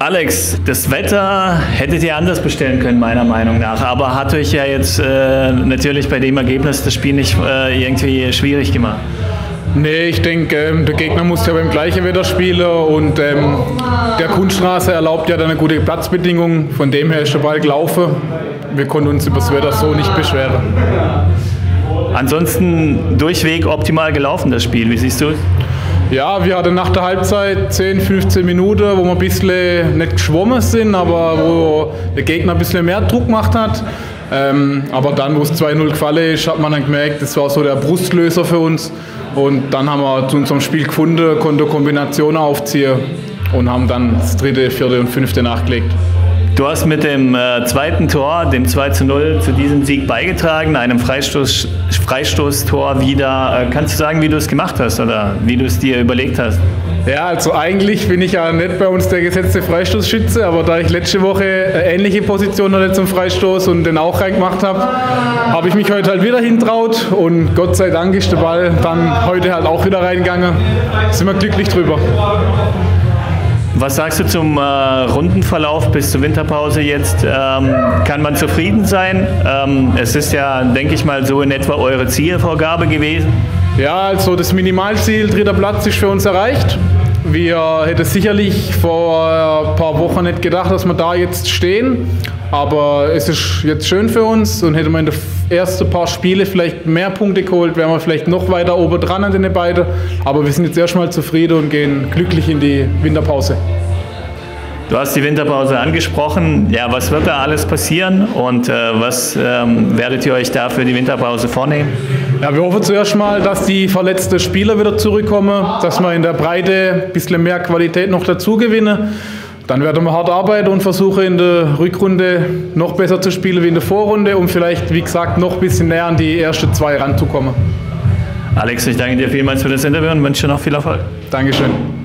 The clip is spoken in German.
Alex, das Wetter hättet ihr anders bestellen können, meiner Meinung nach. Aber hat euch ja jetzt äh, natürlich bei dem Ergebnis das Spiel nicht äh, irgendwie schwierig gemacht. Nee, ich denke, ähm, der Gegner muss ja beim gleichen Wetter spielen und ähm, der Kunststraße erlaubt ja dann eine gute Platzbedingung. Von dem her ist der Ball gelaufen. Wir konnten uns über das Wetter so nicht beschweren. Ansonsten durchweg optimal gelaufen, das Spiel. Wie siehst du es? Ja, wir hatten nach der Halbzeit 10, 15 Minuten, wo wir ein bisschen nicht geschwommen sind, aber wo der Gegner ein bisschen mehr Druck gemacht hat. Ähm, aber dann, wo es 2-0 gefallen ist, hat man dann gemerkt, das war so der Brustlöser für uns. Und dann haben wir zu unserem Spiel gefunden, konnten Kombinationen aufziehen und haben dann das dritte, vierte und fünfte nachgelegt. Du hast mit dem äh, zweiten Tor, dem 2 zu 0, zu diesem Sieg beigetragen, einem Freistoß, Freistoßtor wieder. Äh, kannst du sagen, wie du es gemacht hast oder wie du es dir überlegt hast? Ja, also eigentlich bin ich ja nicht bei uns der gesetzte Freistoßschütze, aber da ich letzte Woche eine ähnliche Position hatte zum Freistoß und den auch reingemacht habe, habe ich mich heute halt wieder hintraut und Gott sei Dank ist der Ball dann heute halt auch wieder reingegangen. Sind wir glücklich drüber. Was sagst du zum äh, Rundenverlauf bis zur Winterpause jetzt? Ähm, kann man zufrieden sein? Ähm, es ist ja, denke ich mal, so in etwa eure Zielvorgabe gewesen. Ja, also das Minimalziel dritter Platz ist für uns erreicht. Wir hätten sicherlich vor ein paar Wochen nicht gedacht, dass wir da jetzt stehen. Aber es ist jetzt schön für uns und hätte man in den ersten paar Spiele vielleicht mehr Punkte geholt, wären wir vielleicht noch weiter oben dran an den beiden. Aber wir sind jetzt erstmal zufrieden und gehen glücklich in die Winterpause. Du hast die Winterpause angesprochen. Ja, was wird da alles passieren und äh, was ähm, werdet ihr euch da für die Winterpause vornehmen? Ja, wir hoffen zuerst mal, dass die verletzten Spieler wieder zurückkommen, dass wir in der Breite ein bisschen mehr Qualität noch dazu gewinnen. Dann werden wir hart arbeiten und versuchen in der Rückrunde noch besser zu spielen wie in der Vorrunde, um vielleicht, wie gesagt, noch ein bisschen näher an die ersten zwei ranzukommen. Alex, ich danke dir vielmals für das Interview und wünsche dir noch viel Erfolg. Dankeschön.